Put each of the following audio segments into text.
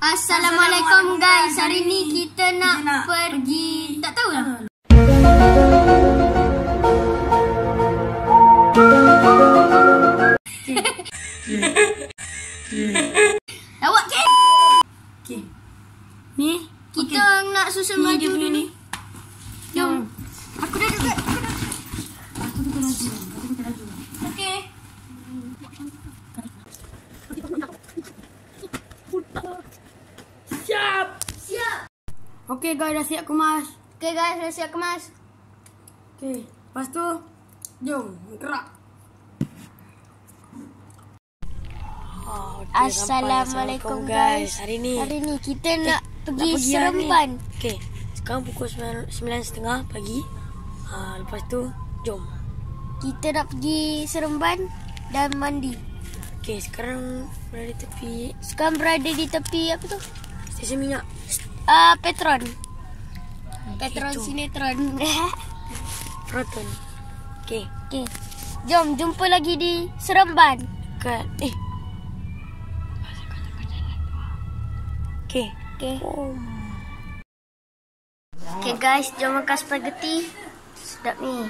Assalamualaikum guys. Hari ni kita nak, nak pergi tak tahu lah. Okey guys, dah siap kemas. Okey. Lepas tu, jom gerak. Oh, okay, Assalamualaikum guys. Hari ni Hari ni kita nak pergi nak pergi Seremban. Okey. Sekarang pukul 9.30 pagi. Ha, lepas tu jom. Kita nak pergi Seremban dan mandi. Okey, sekarang berada di tepi Sekarang berada di tepi apa tu? stesen minyak. Ah, uh, Petron. Petron sinetron. Proton. Okey. Okey. Jom jumpa lagi di Seremban. Kat eh. Okey. Okey. Oh. Okey guys, jom makan spaghetti. Sedap ni.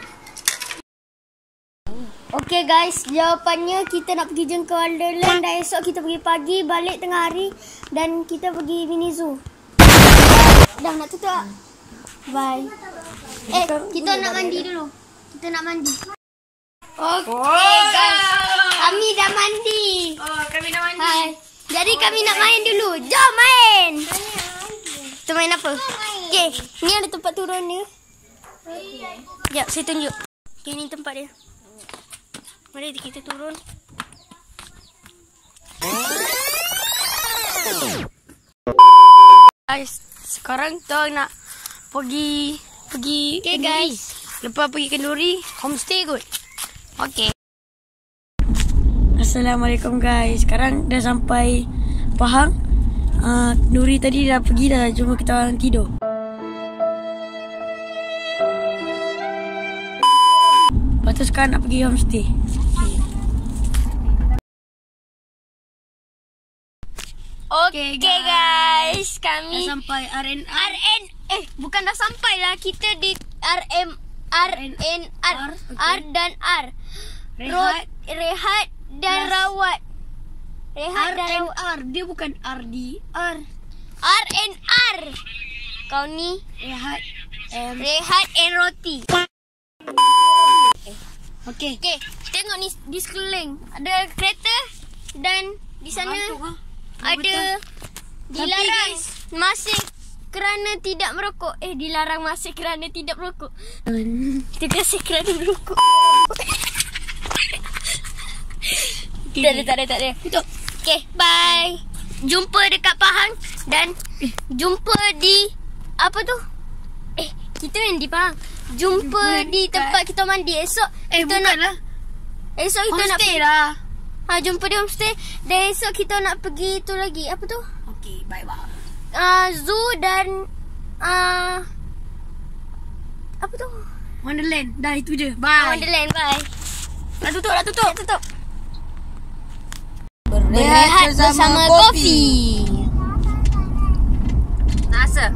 Okey guys, jawapannya kita nak pergi jengka Wonderland dan esok kita pergi pagi, balik tengah hari dan kita pergi mini zoo. Dah nak tutup tak? Bye. Eh, kita nak mandi dulu. Kita nak mandi. Okey guys, kami dah mandi. Oh, kami dah mandi. Hai. Jadi kami nak main dulu. Jom main. Kita main apa? Okey, ni ada tempat turun dia. Sekejap, saya tunjuk. Okey, ni tempat dia. Mari kita turun. Guys, sekarang kita nak pergi pergi Okey, kenduri. guys. Lepas pergi kenduri, homestay kot. Okey. Assalamualaikum guys. Sekarang dah sampai Pahang. Uh, Nuri tadi dah pergi dah. Cuma kita orang tidur. Lepas tu sekarang nak pergi homestay. Okey, guys. Dah Kami sampai RNR. RN eh bukan dah sampai lah kita di RM RNR R, okey. R dan R. Rehat. Rehat dan Plus. rawat. Rehat dan rawat. RNR. Dia bukan RD. R. RNR. Kau ni Rehat. M. rehat and roti. Okey. Okey, tengok ni di sekeliling. Ada kereta dan di sana Ngantuk, ah. Ada Tapi, dilarang guys. masih kerana tidak merokok. Eh, dilarang masih kerana tidak merokok. Kita kasih kerana merokok. tak ada, tak ada, tak ada. Tutup. Okay, bye. Jumpa dekat Pahang dan jumpa di apa tu? Eh, kita yang di Pahang. Jumpa Jumpa di tempat kita mandi esok. Eh, kita bukan nak esok kita nak Homestay pergi. lah. Ha, jumpa di homestay dan esok kita nak pergi tu lagi. Apa tu? Okey, bye-bye. Uh, zoo dan uh, apa tu? Wonderland. Dah itu je. Ah, Bye. Wonderland. Bye. Dah tutup, dah tutup. Tutup. Berehat bersama kopi. Rasa.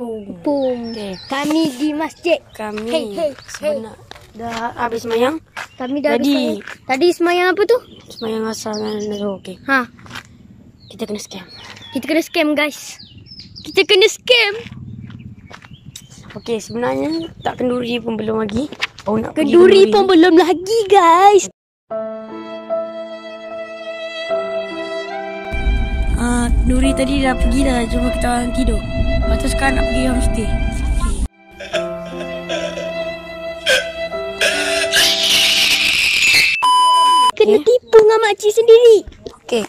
Boom. Boom. Okey. Kami di masjid. Kami Hey, hey, sebenar dah habis semayang. Kami dah Jadi- habis semayang. Tadi semayang apa tu? Semayang asal dengan Nazul. Okey. Ha, Kita kena scam. kita kena scam guys. Kita kena scam. Okey, sebenarnya tak kenduri pun belum lagi. Oh, nak pergi Kenduri pun belum lagi guys. Ah, Nuri tadi dah pergi dah. Cuma kita orang tidur. Lepas tu sekarang nak pergi homestay. Kena tipu dengan makcik sendiri. Okey.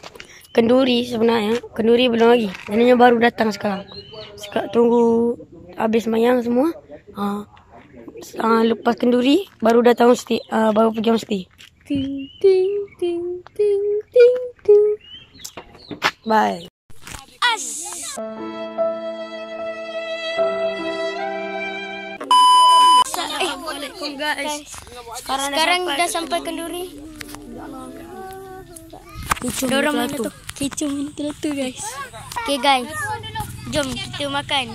Kenduri sebenarnya. Kenduri belum lagi. Maknanya baru datang sekarang. Sekarang tunggu habis semayang semua. Ha. Uh, lepas kenduri baru datang homestay. Uh, baru pergi homestay. Ting ting ting ting ting ting. Bye. As. Assalamualaikum guys. Sekarang, Sekarang dah sampai kenduri. Kecoh Dorang minta mana tu. tu? Kecoh minta tu guys. Okay guys. Jom kita makan.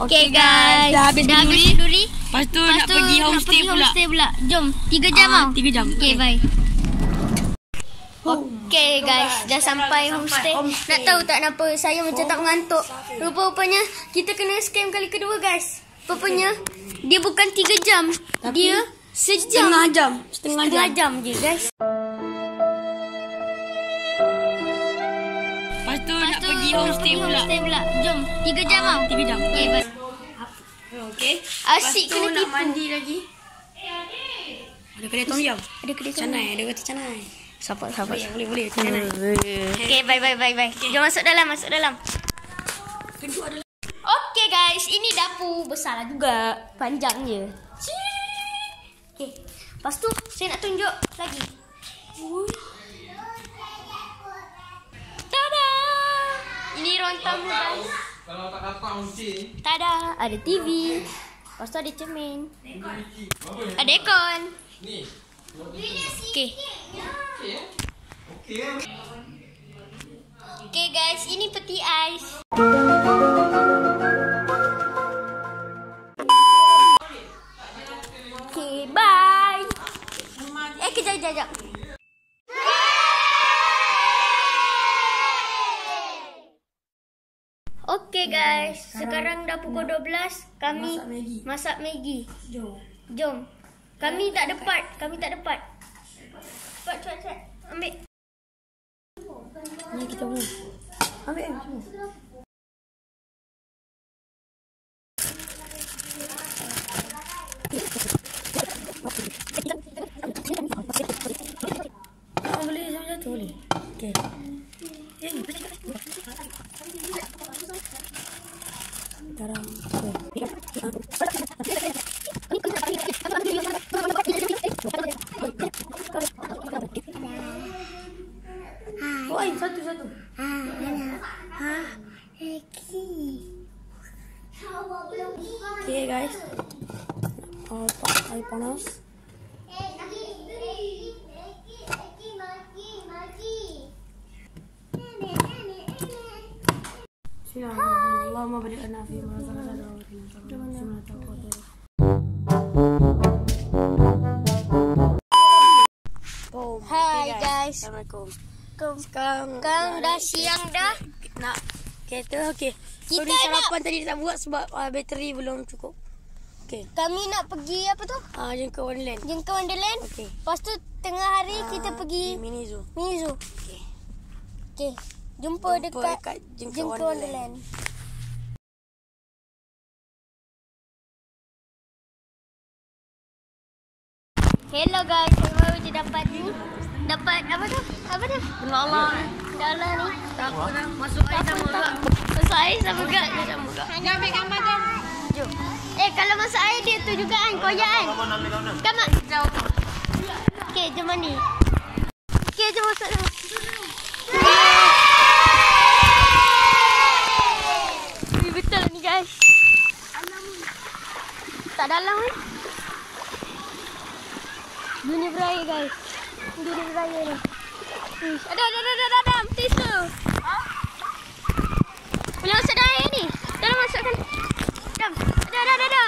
Okay, guys. dah habis dah habis kenduri. kenduri. Lepas tu Lepas nak tu pergi homestay pergi pula. homestay pula. Jom, 3 jam Ah, tau. tiga jam. Okay, Okay. bye. Okay guys, dah sampai homestay. Nak tahu tak kenapa saya macam tak mengantuk? Rupa-rupanya kita kena scam kali kedua guys. Rupanya dia bukan 3 jam. Dia sejam. Setengah jam. Setengah Setengah jam. jam je guys. Lepas tu Lepas nak tu pergi nak homestay pula. Homestay pula. Jom, 3 jam tau. Tiga jam. Okay, bye. Okay. Asyik kena nak tipu. mandi lagi. Ada kedai tom yum. Ada kedai Canai, ada kata canai. Siapa, siapa? Boleh, boleh, boleh. Canai. Okay, bye, bye, bye, bye. Jom masuk dalam, masuk dalam. Kedua adalah Okay guys, ini dapur besar lah juga. Panjang je. Okay, lepas tu saya nak tunjuk lagi. Ui. Tada! Ini ruang tamu guys. Kalau tak dapat kunci Tada, ada TV. Lepas tu ada cermin. Ada aircon. Ni Okay. Okey kan Okay guys, ini peti ais. Okay, bye. Eh, kejap, kejap, kejap. Okay guys, sekarang dah pukul 12 Kami Masak Maggi. masak Maggi. Jom. Jom. Kami tak ada part Kami tak ada part Cepat, cepat, cepat. Ambil. Ni kita punya. Ambil em Kom. Sekarang Sekarang dah siang dah nak kereta okey. Kita Sorry sarapan tadi tak buat sebab uh, bateri belum cukup. Okey. Kami nak pergi apa tu Ah uh, jengka Wonderland. Jengka Wonderland Okey. Lepas tu tengah hari kita Ah, pergi mini zoo. Mini Zoo Okey. Okay Jumpa, Jumpa dekat, dekat Jengka Jengka Wonderland. Wonderland. Hello guys, saya baru je dapat ni. Dapat apa tu? Apa tu? Allah. Dalam ni. Tak apa dah. Masuk air sama juga. Masuk air sama gak. Juga. ambil gambar tu. Jom. Eh kalau masuk air dia tu juga kan koyak kan? Kan mak? Okey, jom mandi. Okey, jom masuk dulu. Ni betul ni guys. Tak dalam ni. Dunia beraya guys. Dunia beraya ni. Ish, Ada, ada, ada, ada, ada, ada. Tisu. Boleh masuk dalam air ni. Dalam masukkan. Dam. Ada, ada, ada, ada.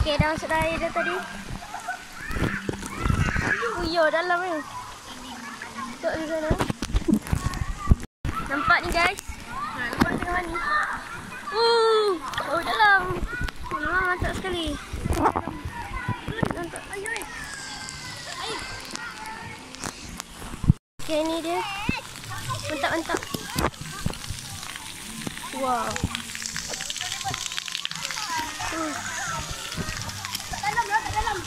Okey, dah masuk dalam air dah tadi. Oh, yo, dalam ni. Masuk di sana. Nampak ni guys. Ha, nampak tengah mani. Uh, oh dalam. Memang mantap sekali. Nampak. Ayo, ayo. Ayo. Okay, ni dia. Mantap-mantap. Wow. Hmm.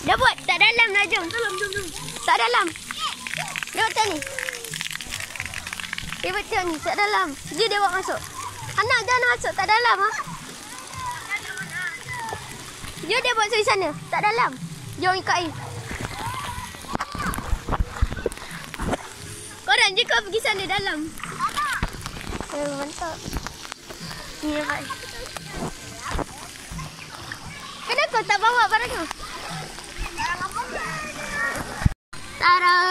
Dah buat? Tak dalam dah jom. Dalam, jom, jom. Tak dalam. Dia betul ni. Dia betul ni, tak dalam. Dia dia buat masuk. Anak jangan masuk, tak dalam ah. Dia dia buat di sana, tak dalam. Jom ikut air. Abah pergi sana dalam. Abah. Eh, mantap. Ni apa? Kenapa tak bawa barang tu? Tara.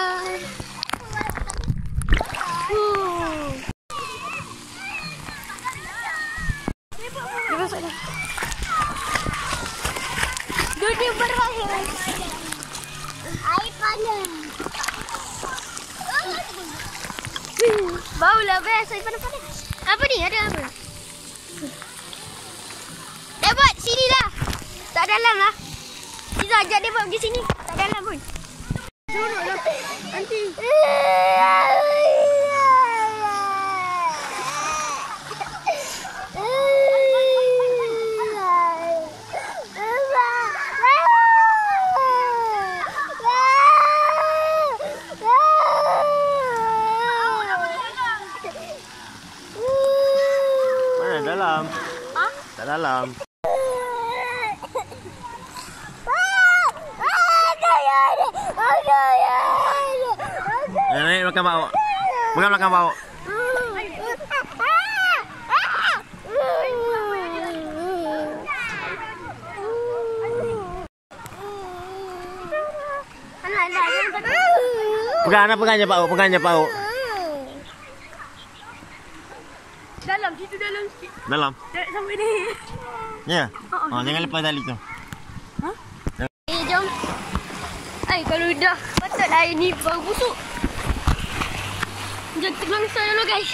Lah best. Air panas-panas. Apa ni? Ada apa? Dapat sini lah. Tak dalam lah. Kita ajak dia buat pergi sini. Tak dalam pun. Duduk lah. Nanti. Mana dalam? Ha? Tak dalam. Eh, naik belakang bawa. Pegang belakang bawa. Pegang nak pegang je Pak Uk, pegang je Pak Uk. Dalam situ dalam sikit. Dalam. Sampai ni. Ya. Oh, jangan lepas tali tu. Eh, jom. Ay, kalau dah patutlah air ni bau busuk. Jom kita langsung dulu guys.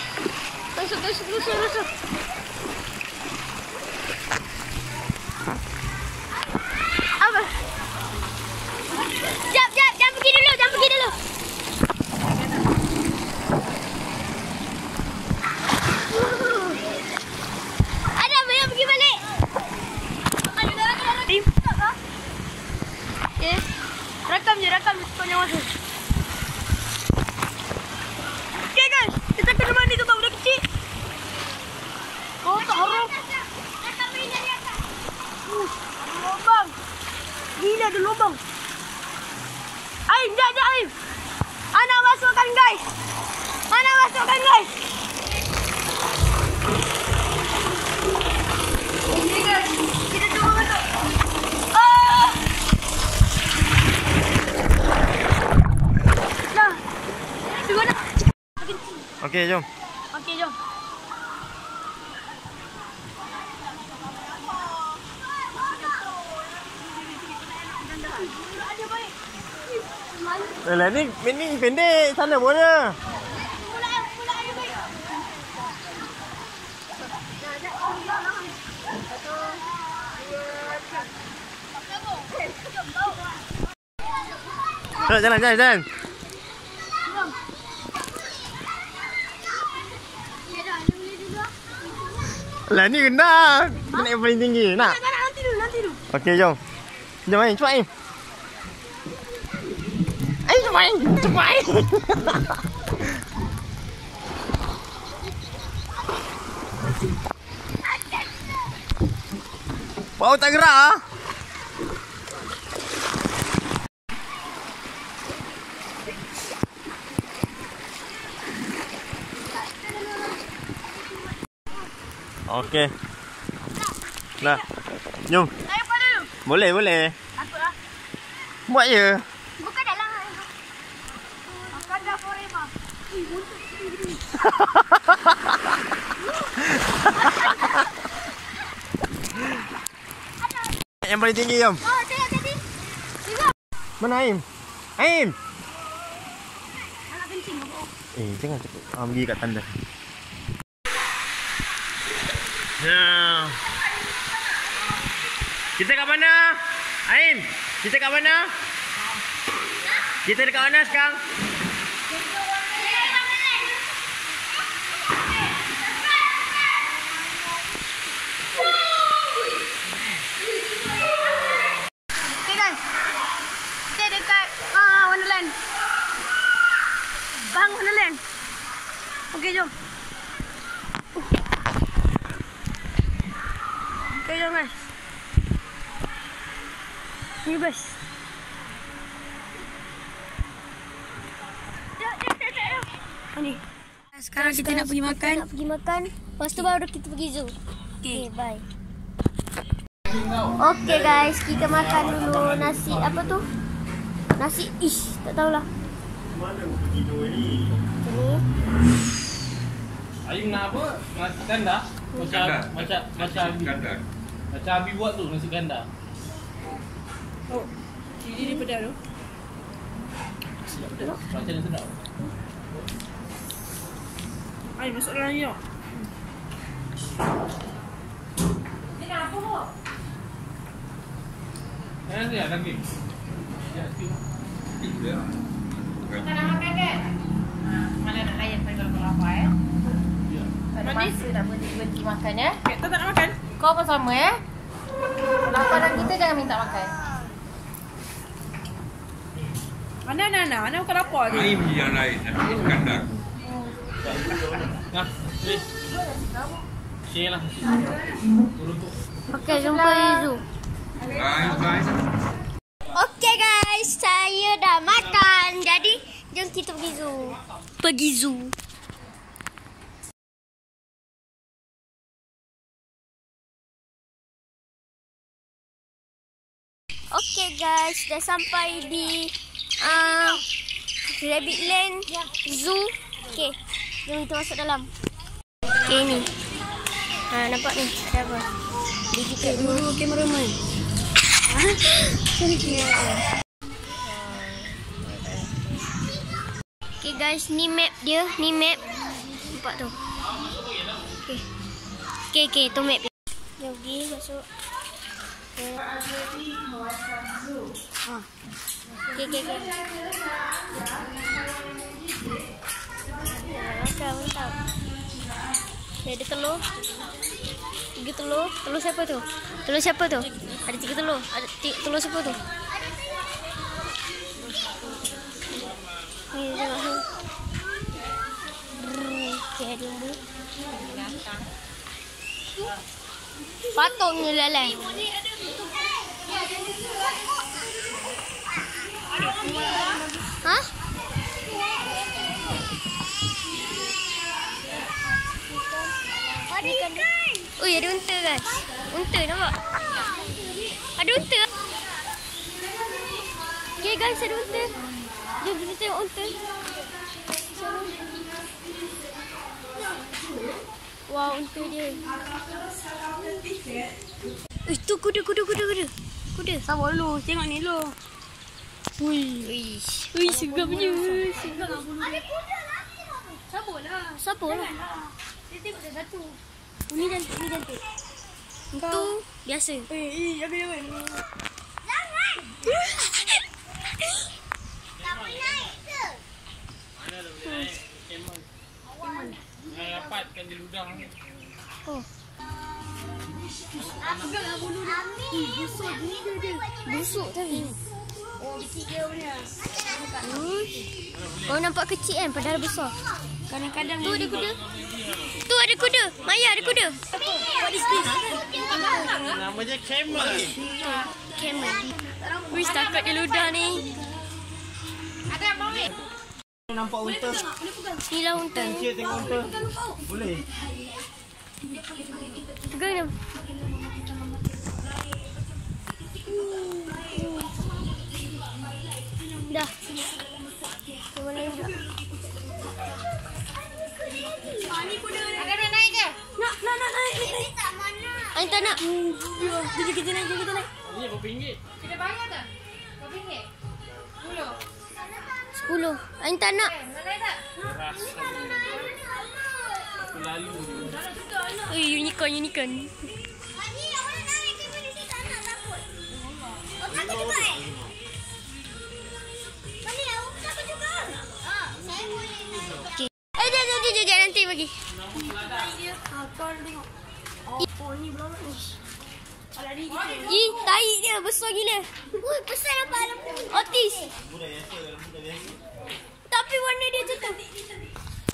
Masuk, masuk, masuk, masuk. Apa? Jap, jap, jangan pergi dulu, jangan pergi dulu. Ada apa yang pergi balik? Ada dalam dalam. Tim. Okay. Rakam je, rakam sepanjang masa guys, kita kena mandi tu budak kecil. Oh, tak haram. Uh, lubang. Gila ada lubang. Aim, jap, jap, Aim. Ana masukkan guys. Ana masukkan guys. Okey, jom. Okey, jom. Eh, lah ni ni pendek sana boleh. Jalan, jalan, jalan, jalan. Lah ni rendah. Nak yang paling tinggi. Nak? Tak nak nanti dulu, nanti dulu. Okey, jom. Jom main, cepat main. Ayo cepat main, cepat main. Bau tak gerak ah. Okey. Lah. Jom. Boleh, boleh. Takutlah. Buat je. Bukan dalam. Makan dah forema. Yang paling tinggi, jom. Oh, tengok tadi. Tengok. Mana Aim? Aim! Anak kencing. Eh, jangan cepat. Ah, pergi kat tanda. Kita kat mana? Aim, kita kat mana? Kita dekat mana sekarang? Okay guys. Kita dekat ah Wonderland. Bang Wonderland. Okey jom. Okey jom guys. Ni guys. Ni. Sekarang kita nak pergi makan. Nak pergi makan. Lepas tu baru kita pergi zoo. Okay, bye. Okay guys, kita makan dulu nasi apa tu? Nasi ish, tak tahulah. Ni. Aim nak apa? Nasi kandar. Macam macam macam Abi. Macam Abi buat tu nasi kandar. Oh, ciri dia pedas tu. Macam mana sedap? Ai, masuk dalam ni tau. Eh, dia daging. Ya, sikit. Kan nak makan kan? Ha, mana nak layan pada kalau kau lapar eh? Tak ada Manis? masa nak berhenti-berhenti makan ya. Kak, tak nak makan? Kau pun sama ya. Laparan kita jangan minta makan. Mana Nana? Mana bukan lapar je. Aim yang lain Iskandar Nah. Share lah. Okay, jumpa zoo. Bye bye Okay guys, saya dah makan. Jadi, jom kita pergi zoo. Pergi zoo. Okay guys, dah sampai di uh, Rabbit Land Zoo. Okay, jom kita masuk dalam. Okay ni. Ha, nampak ni, ada apa? Digital dulu kameraman. Okay guys, ni map dia, ni map. Nampak tu. Okay. Okay, okay, tu map dia. Jom pergi masuk. Ha. Okay, okay, okay. Okay, ada telur. Tiga telur. Telur siapa tu? Telur siapa tu? Ada tiga telur. Ada tiga, telur siapa tu? Ni tengok tu. Brrr, Okay. Patung ni leleh. Ha? Ada ikan. Oh, ada unta guys. Unta nampak? Ada unta. Okay guys, ada unta. Jom kita tengok unta. Wow, unta dia. Eh, tu kuda, kuda, kuda, kuda. Kuda. Sabar dulu. Tengok ni dulu. Ui, ui, segamnya. Segam. Ada kuda lagi Siapa lah? Siapa lah? Dia tengok dah satu. Oh, ni cantik, ni cantik. Itu biasa. Eh, eh, jangan jangan. Jangan. Tak boleh naik ke? mana dah boleh naik dapatkan di ludang ni. Busuk tadi. Oh, kecil dia punya. Kau nampak kecil kan padahal besar. Kadang-kadang Tu ada kuda. Tu ada kuda. Maya ada kuda. Nama dia camel. Camel. Wih, setakat dia ludah ni. Nampak unta. Ni lah unta. Tengok unta. Boleh. Pegang dia. Kita kita naik, jom kita naik. Ini berapa ringgit? Kita bayar tak? Berapa ringgit? Sepuluh. Sepuluh. Ain tak nak. Nak naik tak? Ras. Lalu. Ui, unicorn, unicorn. Okay. Eh, jap, jap, jap, jap, nanti bagi. Ih, tahi dia besar gila. Ui, besar nampak lembu. Otis. Tapi warna dia macam tu.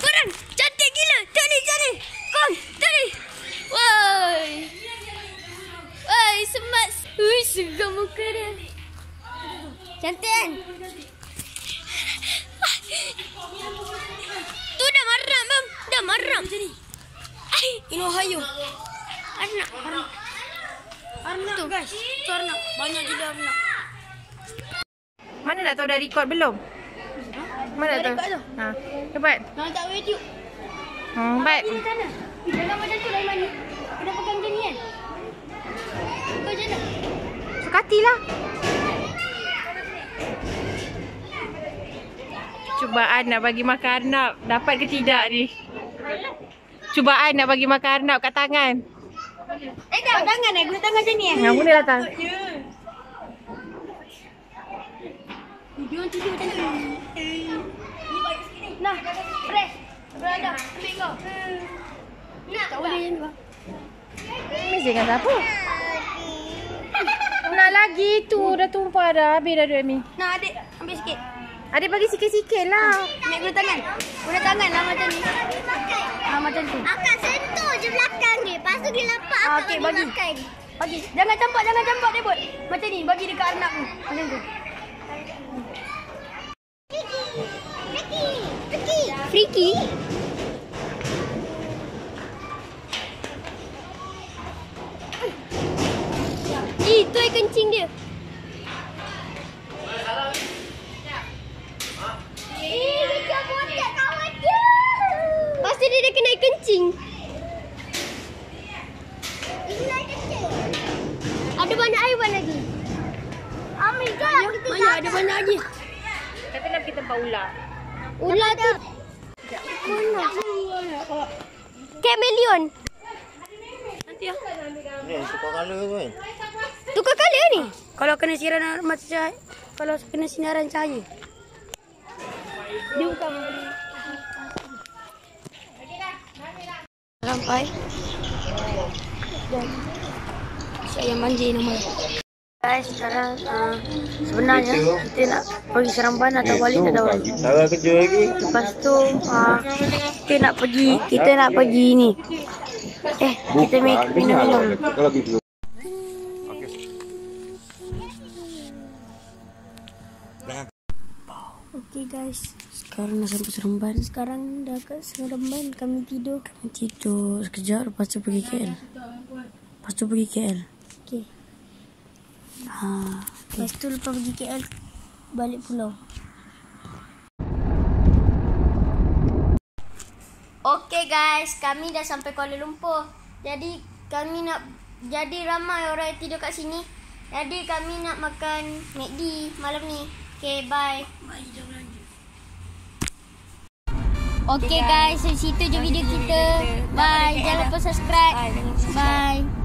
Korang, cantik gila. Ni, tengok ni. Kong, ni. Woi. Woi, semat. Ui, seram muka dia. Cantik kan? Tu dah maram, bang. Dah maram. Ai, Ini Ohio. anak. Anak. Arnak tu. guys. Tu arnak. Banyak gila arnak. Mana dah tahu dah record belum? Ha? Mana dah tahu? Ha. Cepat. Nak tak YouTube. Hmm, ha, baik. Di. Jangan macam tu lain mana. Kena pegang macam ni kan. Kau jangan. Sekatilah. Cubaan nak bagi makan Arnab. Dapat ke tidak ni? Cubaan nak bagi makan Arnab kat tangan. Eh, dah tangan eh. Guna tangan macam ni eh. Yang boleh datang. Dia orang tidur macam tu. Nah, fresh. Berada. Ambil kau. Nak tak boleh tu. Mesti dengan siapa? Nak lagi tu dah tumpah dah. Habis dah duit mi. Nah, adik. Ambil sikit. Adik bagi sikit-sikit lah. Ambil guna tangan. Guna tangan lah macam ni. Ah, macam tu. Akak je belakang dia. Lepas tu dia lapar Ah, okey, bagi bagi. makan. Bagi. Jangan campak, jangan campak dia buat. Macam ni. Bagi dekat Arnab tu. Macam tu. Ricky, Ricky. Freaky. Itu air kencing dia. Eh, Ricky botak kawan dia. Pasti dia dah kena kencing. Ini lagi kecil. Ada banyak air lagi. Oh my god. Kita Maya ada banyak lagi. Kata nak pergi tempat ular. Ular tu. Mana? Chameleon. Nanti ya. Ni tukar colour tu kan. Tukar colour ni. Kalau kena sinaran mata cahaya, kalau kena sinaran cahaya. Dia bukan Sampai. Dan saya manja nama. Guys, sekarang uh, sebenarnya kita nak pergi Seremban atau balik tak tahu lagi. Cara kerja lagi. Lepas tu uh, kita nak pergi, kita nak pergi ni. Eh, kita make minum-minum. Kalau gitu. Okay guys, sekarang dah sampai Seremban. Sekarang dah ke Seremban kami tidur. Kami tidur sekejap lepas tu pergi KL. Lepas tu pergi KL. Okey. Ha, Lepas tu lepas pergi KL balik pulau. Okay guys, kami dah sampai Kuala Lumpur. Jadi kami nak jadi ramai orang yang tidur kat sini. Jadi kami nak makan McD malam ni. Okay, bye. Okay guys, di situ je video kita. Bye. Jangan lupa subscribe. Bye.